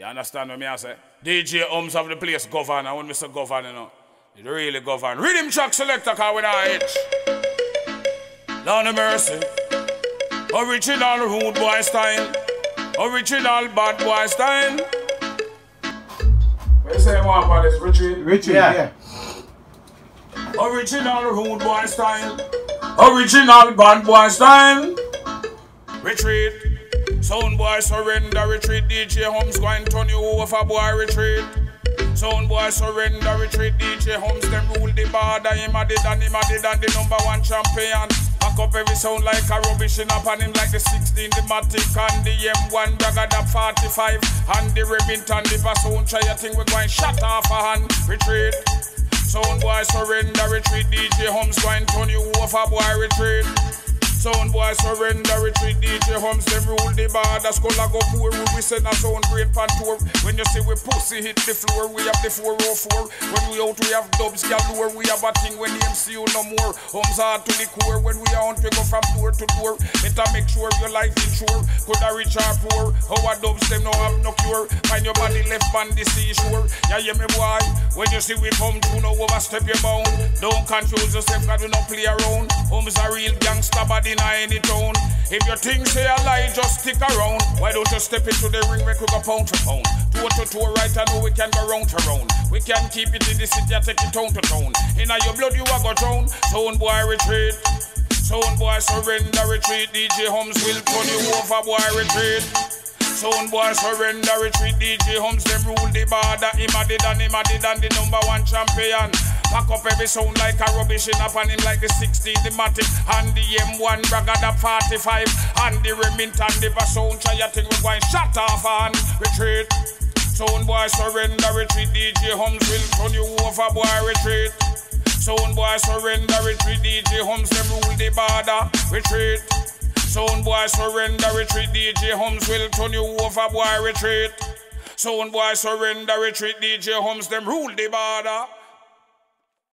You understand what me I say? DJ Holmes of the place govern, and when me say govern, you know, it really govern. Rhythm track selector, cause we not itch. Lord of mercy. Original rude boy style. Original bad boy style. What you say more about this, Richard? Richard, yeah. Yeah. Original rude boy style. Original bad boy style. Retreat. Sound boy surrender, retreat. DJ Holmes going turn you over, boy, retreat. Sound boy surrender, retreat. DJ Holmes them rule the border. Him a did and him a did and the number one champion. Back up every sound like a rubbish in upon him like the 16, the Matic and the M1, Bragada 45, and the Remington, the Bassoon. Try a thing, we're going shut off a hand, retreat. Sound boy surrender, retreat. DJ Holmes going turn you over, boy, retreat. Sound boy surrender, retreat. DJ Holmes them rule the border. Skull a go poor, we send a sound great pan tour. When you see we pussy hit the floor, we have the 404. When we out, we have dubs galore. We have a thing when the MCU no more. Holmes hard to the core. When we out, we go from door to door. Better make sure your life insure. Could a rich or poor? How a dubs them no have no cure. Find your body left on the seashore. Yeah, yeah, me boy. When you see we come to no overstep your bound. Don't confuse yourself, cause we no play around. Holmes a real gangster body in any town. If your things say a lie, just stick around. Why don't you step into the ring, make we go pound to pound. Toe to toe, right, know we can go round to round. We can keep it in the city, I take it town to town. In your blood, you a go drown. Sound boy retreat. Sound boy surrender, retreat. DJ Holmes will turn you over, boy retreat. Sound boy surrender, retreat. DJ Holmes them rule the border. Him a did and him a did and the number one champion. Pack up every sound like a rubbish in upon him like the 16, the Matic and the M1, Bragada 45 and the Remington, the a thing, we're going shut off and retreat. Sound boy surrender, retreat. DJ Holmes will turn you over, boy retreat. Sound boy surrender, retreat. DJ Holmes them rule the border, retreat. Sound boy surrender, retreat. DJ Holmes will turn you over, boy retreat. Sound boy surrender, retreat. DJ Holmes them rule the border.